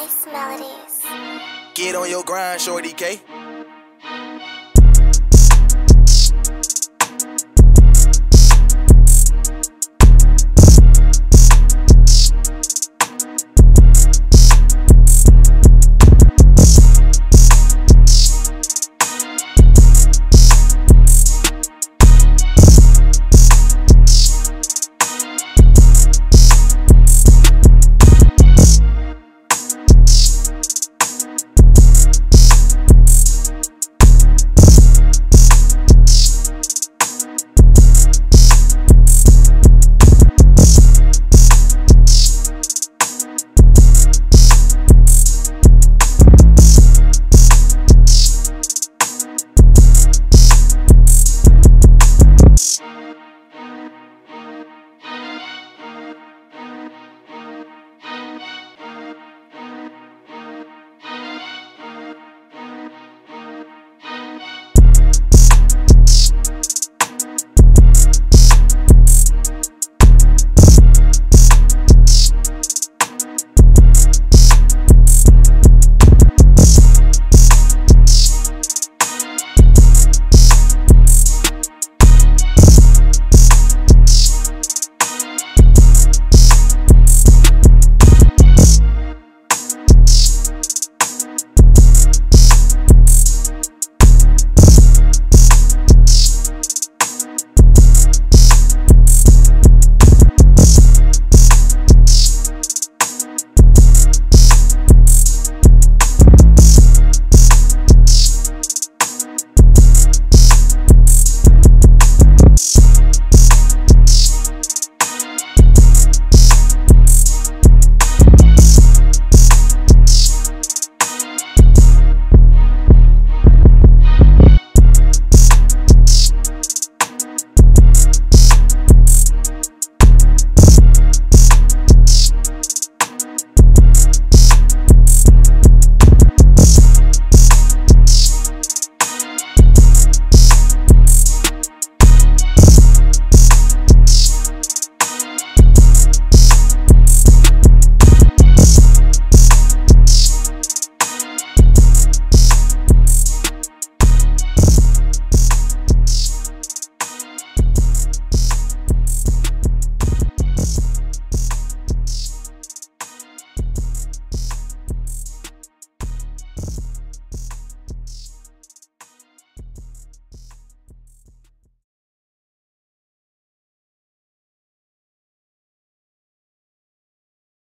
Life's melodies. Get on your grind, shorty K.